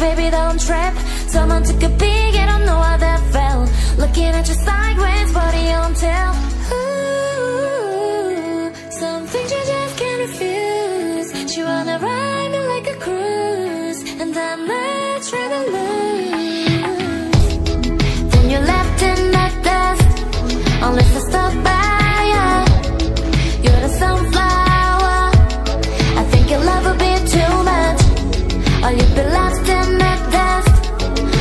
baby, don't trip. Someone took a peek, I don't know how that felt. Looking at you sideways, body on tail Ooh, some things you just can't refuse. She wanna ride me like a cruise And I'm lose.